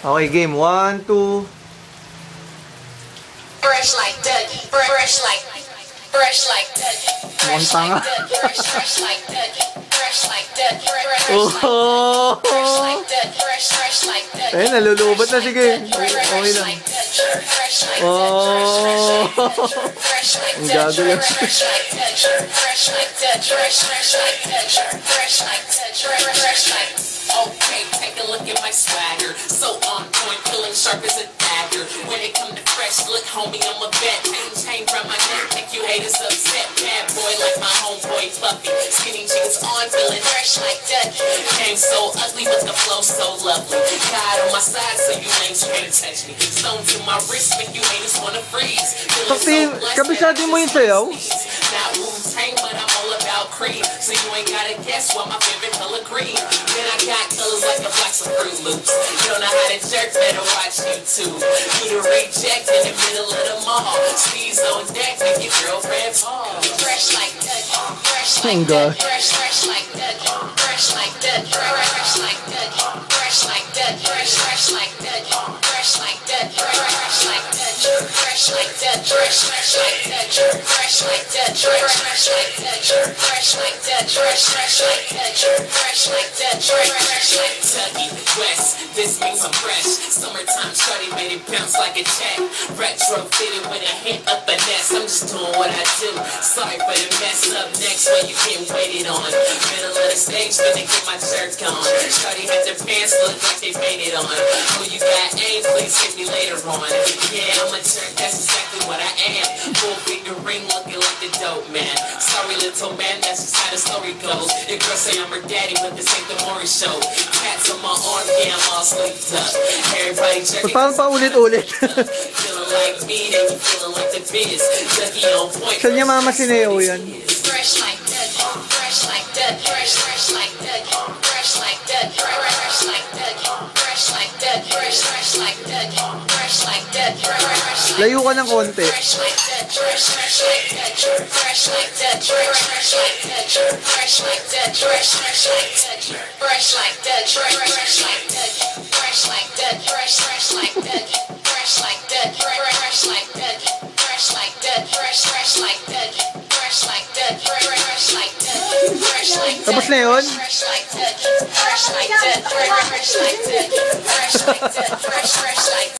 Okay, game. One, two. Fresh like Dougie. Fresh like. Fresh like Dougie. Fresh like. Dougie. Fresh, like Dougie. Fresh like Dougie. Fresh, like Oh! Dougie. Fresh, fresh like Dougie. Eh, nalulubat na. Like Dougie. Okay, lang. Oh! Ang Dougie. gagawin. Fresh like Dougie. Fresh like Dougie. Fresh, like Dougie. Fresh like Dougie. Fresh like Okay, take a look at my swagger. So on point, feeling a dagger. When it come to fresh look, homie, I'm a vet. Chain chain from my neck, make you haters upset. Bad boy like my homeboy Puffy. Skinny jeans on, feeling fresh like Dougie. Came so ugly, but the flow so lovely. God on my side, so you lames can't touch me. Stone to my wrist, make you haters wanna freeze. Pati, blessed, kabisado mo yung sayaw? Not Wu-Tang, but I'm all about cream. So you ain't gotta guess why my favorite color green. Like the blacks of Froot Loops. You don't know how to jerk, better watch YouTube. You the reject in the middle of the mall. Steve's on deck, make your girlfriend fall. Fresh like. Fresh like. Fresh, Fresh like. Fresh, fresh like. Fresh like. Fresh, fresh like. Fresh like. Fresh, fresh like. Fresh like I'm fresh. Summertime shorty made it bounce like just doing what I do. Sorry for the mess up next when you getting waited on. Middle of the stage, finna get my shirt gone. Shorty had their pants look like they painted on. You got aim, please hit me later on. Yeah, I'm a jerk, that's exactly what I am. Full finger ring looking like the dope man. Sorry, little man, that's just how the story goes. Your girl say I'm her daddy, but this ain't the Maury show. Cats on my arm, yeah, I'm all sleeped up. Everybody jerking. parang paulit-ulit? Feeling like me, they feeling like the biz. Ducky on point. Saan niya mama si Neo yan? Fresh like Dougie. Fresh like Dougie. Fresh, fresh like Layo ka ng konti. Fresh like Dougie. Fresh, like dead, fresh like Dougie. Fresh like Dougie. Fresh like Dougie. Fresh like Dougie. Fresh, like that, fresh like Dougie. Fresh like Dougie. Fresh like Dougie. Fresh like Dougie. Fresh, like pitch, fresh like Dougie. Fresh like Dougie. Fresh like Dougie. Fresh like Dougie. Fresh, like fresh like Dougie. Fresh like Dougie. Fresh like Dougie. Fresh like Dougie. Tapos na yun?